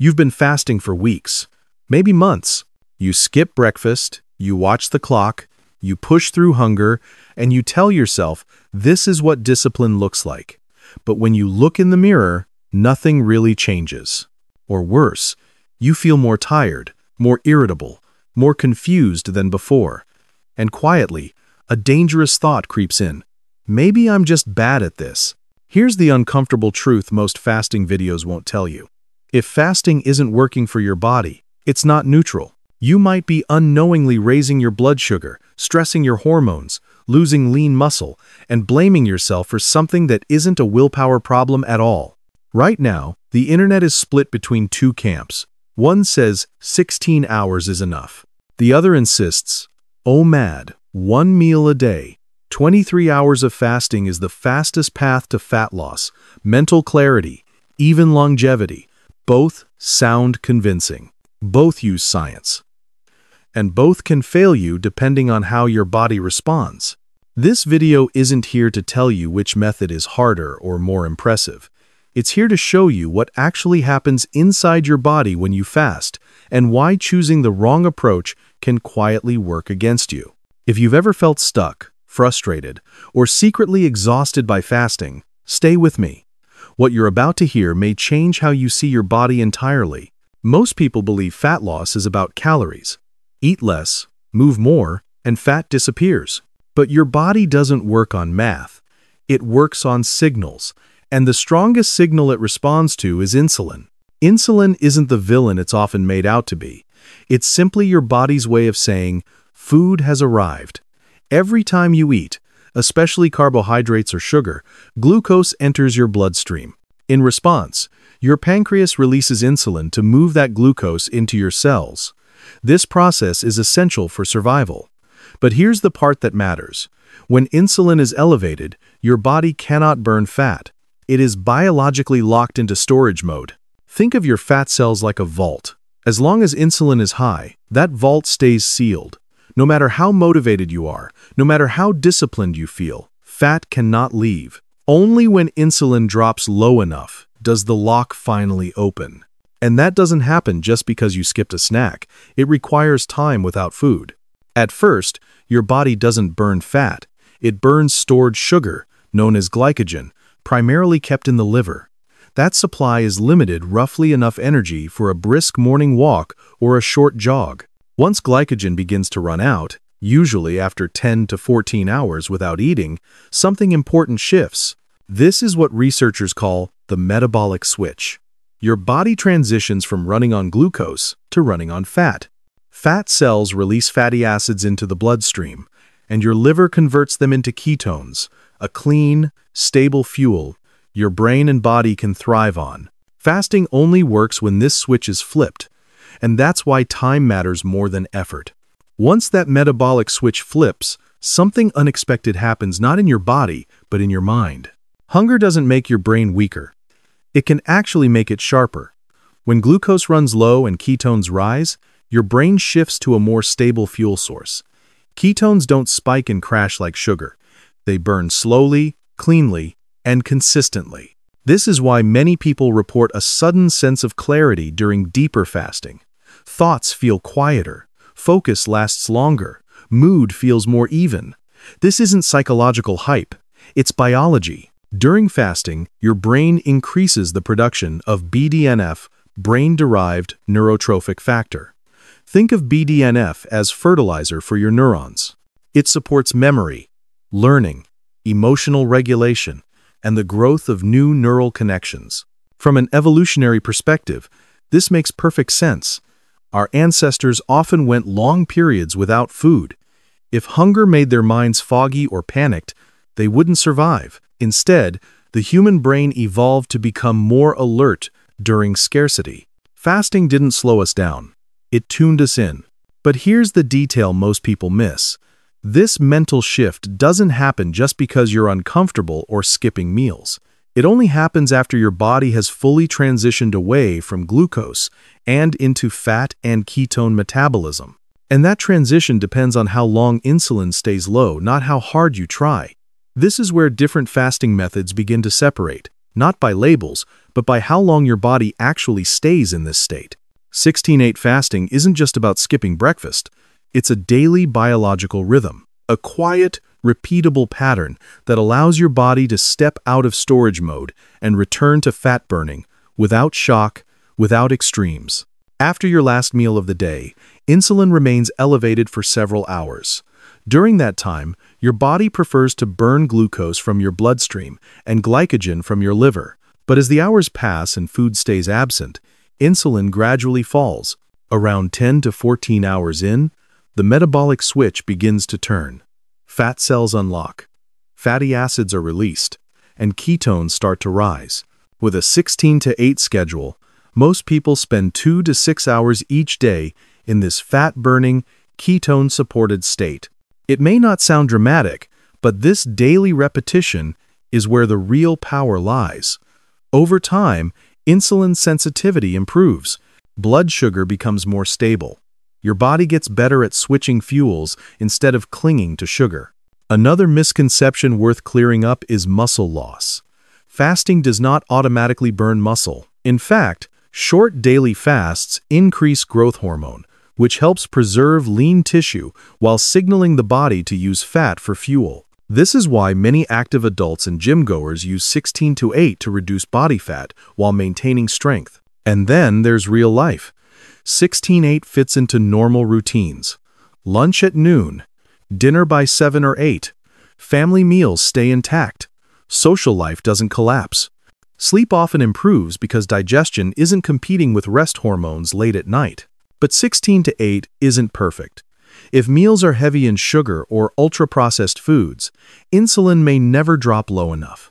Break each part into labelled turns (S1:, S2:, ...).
S1: You've been fasting for weeks, maybe months. You skip breakfast, you watch the clock, you push through hunger, and you tell yourself this is what discipline looks like. But when you look in the mirror, nothing really changes. Or worse, you feel more tired, more irritable, more confused than before. And quietly, a dangerous thought creeps in. Maybe I'm just bad at this. Here's the uncomfortable truth most fasting videos won't tell you. If fasting isn't working for your body, it's not neutral. You might be unknowingly raising your blood sugar, stressing your hormones, losing lean muscle, and blaming yourself for something that isn't a willpower problem at all. Right now, the internet is split between two camps. One says 16 hours is enough. The other insists, oh mad, one meal a day. 23 hours of fasting is the fastest path to fat loss, mental clarity, even longevity. Both sound convincing. Both use science. And both can fail you depending on how your body responds. This video isn't here to tell you which method is harder or more impressive. It's here to show you what actually happens inside your body when you fast and why choosing the wrong approach can quietly work against you. If you've ever felt stuck, frustrated, or secretly exhausted by fasting, stay with me. What you're about to hear may change how you see your body entirely. Most people believe fat loss is about calories. Eat less, move more, and fat disappears. But your body doesn't work on math. It works on signals, and the strongest signal it responds to is insulin. Insulin isn't the villain it's often made out to be. It's simply your body's way of saying, food has arrived. Every time you eat, especially carbohydrates or sugar, glucose enters your bloodstream. In response, your pancreas releases insulin to move that glucose into your cells. This process is essential for survival. But here's the part that matters. When insulin is elevated, your body cannot burn fat. It is biologically locked into storage mode. Think of your fat cells like a vault. As long as insulin is high, that vault stays sealed. No matter how motivated you are, no matter how disciplined you feel, fat cannot leave. Only when insulin drops low enough does the lock finally open. And that doesn't happen just because you skipped a snack. It requires time without food. At first, your body doesn't burn fat. It burns stored sugar, known as glycogen, primarily kept in the liver. That supply is limited roughly enough energy for a brisk morning walk or a short jog. Once glycogen begins to run out, usually after 10 to 14 hours without eating, something important shifts. This is what researchers call the metabolic switch. Your body transitions from running on glucose to running on fat. Fat cells release fatty acids into the bloodstream, and your liver converts them into ketones, a clean, stable fuel your brain and body can thrive on. Fasting only works when this switch is flipped, and that's why time matters more than effort. Once that metabolic switch flips, something unexpected happens not in your body, but in your mind. Hunger doesn't make your brain weaker. It can actually make it sharper. When glucose runs low and ketones rise, your brain shifts to a more stable fuel source. Ketones don't spike and crash like sugar. They burn slowly, cleanly, and consistently. This is why many people report a sudden sense of clarity during deeper fasting. Thoughts feel quieter, focus lasts longer, mood feels more even. This isn't psychological hype, it's biology. During fasting, your brain increases the production of BDNF, brain-derived neurotrophic factor. Think of BDNF as fertilizer for your neurons. It supports memory, learning, emotional regulation, and the growth of new neural connections. From an evolutionary perspective, this makes perfect sense. Our ancestors often went long periods without food. If hunger made their minds foggy or panicked, they wouldn't survive. Instead, the human brain evolved to become more alert during scarcity. Fasting didn't slow us down. It tuned us in. But here's the detail most people miss. This mental shift doesn't happen just because you're uncomfortable or skipping meals. It only happens after your body has fully transitioned away from glucose and into fat and ketone metabolism. And that transition depends on how long insulin stays low, not how hard you try. This is where different fasting methods begin to separate. not by labels, but by how long your body actually stays in this state. 16-8 fasting isn't just about skipping breakfast. It's a daily biological rhythm, a quiet, repeatable pattern that allows your body to step out of storage mode and return to fat burning without shock, without extremes. After your last meal of the day, insulin remains elevated for several hours. During that time, your body prefers to burn glucose from your bloodstream and glycogen from your liver. But as the hours pass and food stays absent, insulin gradually falls. Around 10 to 14 hours in, the metabolic switch begins to turn. Fat cells unlock, fatty acids are released, and ketones start to rise. With a 16 to 8 schedule, most people spend 2 to 6 hours each day in this fat-burning, ketone-supported state. It may not sound dramatic, but this daily repetition is where the real power lies. Over time, insulin sensitivity improves, blood sugar becomes more stable. Your body gets better at switching fuels instead of clinging to sugar. Another misconception worth clearing up is muscle loss. Fasting does not automatically burn muscle. In fact, short daily fasts increase growth hormone, which helps preserve lean tissue while signaling the body to use fat for fuel. This is why many active adults and gym goers use 16 to 8 to reduce body fat while maintaining strength. And then there's real life. 16-8 fits into normal routines. Lunch at noon, dinner by 7 or 8, family meals stay intact, social life doesn't collapse. Sleep often improves because digestion isn't competing with rest hormones late at night. But 16 to 8 isn't perfect. If meals are heavy in sugar or ultra-processed foods, insulin may never drop low enough.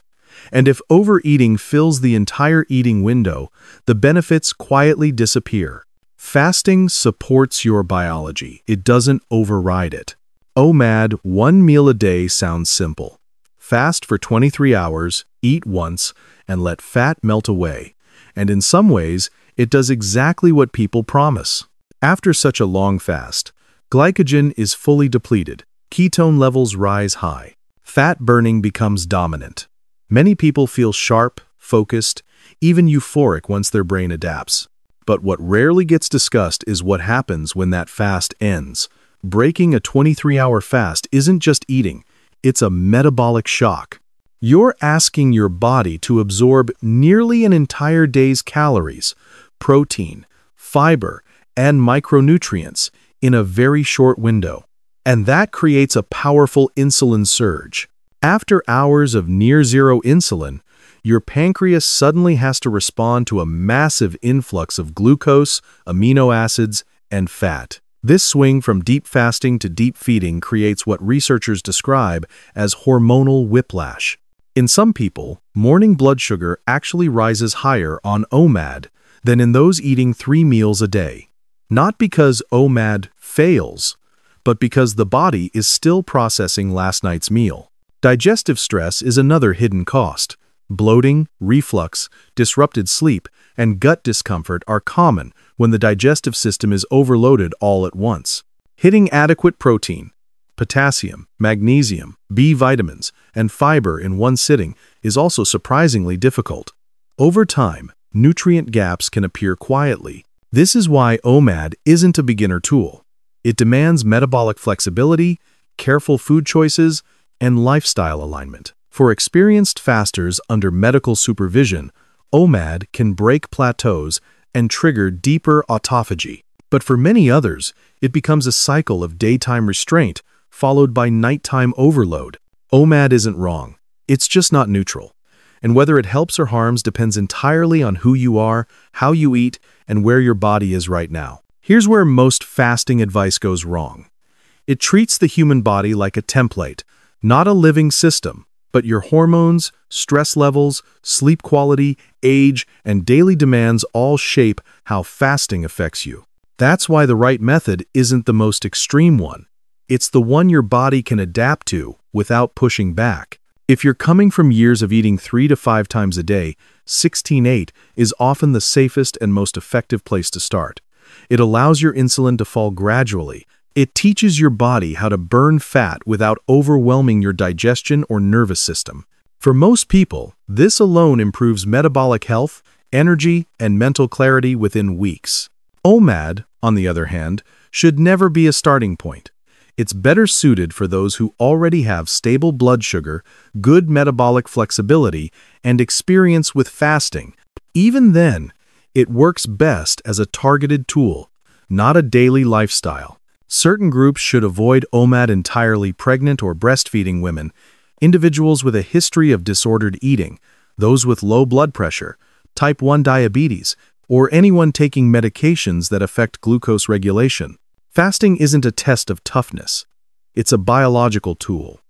S1: And if overeating fills the entire eating window, the benefits quietly disappear. Fasting supports your biology. It doesn't override it. OMAD, one meal a day sounds simple. Fast for 23 hours, eat once, and let fat melt away. And in some ways, it does exactly what people promise. After such a long fast, glycogen is fully depleted, ketone levels rise high, fat burning becomes dominant. Many people feel sharp, focused, even euphoric once their brain adapts. But what rarely gets discussed is what happens when that fast ends. Breaking a 23-hour fast isn't just eating, it's a metabolic shock. You're asking your body to absorb nearly an entire day's calories, protein, fiber, and micronutrients in a very short window. And that creates a powerful insulin surge. After hours of near-zero insulin, your pancreas suddenly has to respond to a massive influx of glucose, amino acids, and fat. This swing from deep fasting to deep feeding creates what researchers describe as hormonal whiplash. In some people, morning blood sugar actually rises higher on OMAD than in those eating three meals a day. Not because OMAD fails, but because the body is still processing last night's meal. Digestive stress is another hidden cost. Bloating, reflux, disrupted sleep, and gut discomfort are common when the digestive system is overloaded all at once. Hitting adequate protein, potassium, magnesium, B vitamins, and fiber in one sitting is also surprisingly difficult. Over time, nutrient gaps can appear quietly. This is why OMAD isn't a beginner tool. It demands metabolic flexibility, careful food choices, and lifestyle alignment. For experienced fasters under medical supervision, OMAD can break plateaus and trigger deeper autophagy. But for many others, it becomes a cycle of daytime restraint followed by nighttime overload. OMAD isn't wrong. It's just not neutral. And whether it helps or harms depends entirely on who you are, how you eat, and where your body is right now. Here's where most fasting advice goes wrong. It treats the human body like a template, not a living system but your hormones, stress levels, sleep quality, age, and daily demands all shape how fasting affects you. That's why the right method isn't the most extreme one. It's the one your body can adapt to without pushing back. If you're coming from years of eating three to five times a day, 16-8 is often the safest and most effective place to start. It allows your insulin to fall gradually, it teaches your body how to burn fat without overwhelming your digestion or nervous system. For most people, this alone improves metabolic health, energy, and mental clarity within weeks. OMAD, on the other hand, should never be a starting point. It's better suited for those who already have stable blood sugar, good metabolic flexibility, and experience with fasting. Even then, it works best as a targeted tool, not a daily lifestyle. Certain groups should avoid OMAD entirely pregnant or breastfeeding women, individuals with a history of disordered eating, those with low blood pressure, type 1 diabetes, or anyone taking medications that affect glucose regulation. Fasting isn't a test of toughness. It's a biological tool.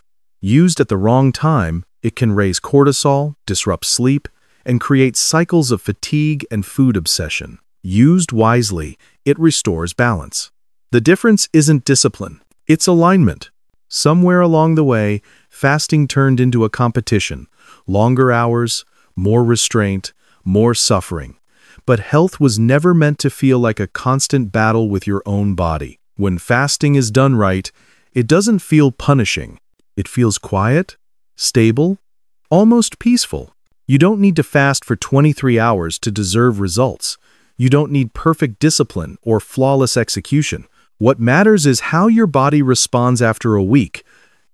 S1: Used at the wrong time, it can raise cortisol, disrupt sleep, and create cycles of fatigue and food obsession. Used wisely, it restores balance. The difference isn't discipline, it's alignment. Somewhere along the way, fasting turned into a competition. Longer hours, more restraint, more suffering. But health was never meant to feel like a constant battle with your own body. When fasting is done right, it doesn't feel punishing. It feels quiet, stable, almost peaceful. You don't need to fast for 23 hours to deserve results. You don't need perfect discipline or flawless execution. What matters is how your body responds after a week,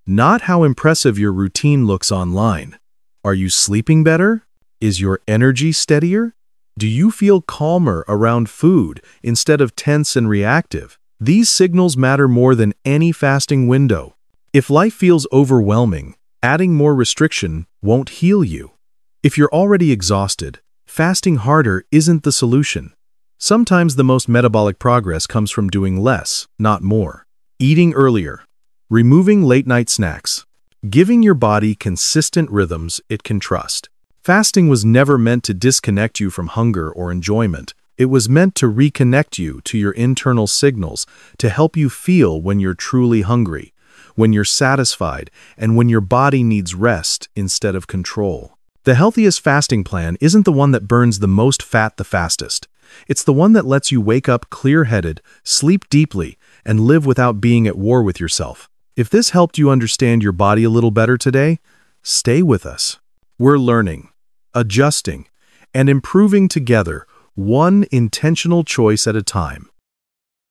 S1: not how impressive your routine looks online. Are you sleeping better? Is your energy steadier? Do you feel calmer around food instead of tense and reactive? These signals matter more than any fasting window. If life feels overwhelming, adding more restriction won't heal you. If you're already exhausted, fasting harder isn't the solution. Sometimes the most metabolic progress comes from doing less, not more. Eating earlier, removing late-night snacks, giving your body consistent rhythms it can trust. Fasting was never meant to disconnect you from hunger or enjoyment. It was meant to reconnect you to your internal signals, to help you feel when you're truly hungry, when you're satisfied, and when your body needs rest instead of control. The healthiest fasting plan isn't the one that burns the most fat the fastest. It's the one that lets you wake up clear-headed, sleep deeply, and live without being at war with yourself. If this helped you understand your body a little better today, stay with us. We're learning adjusting, and improving together one intentional choice at a time.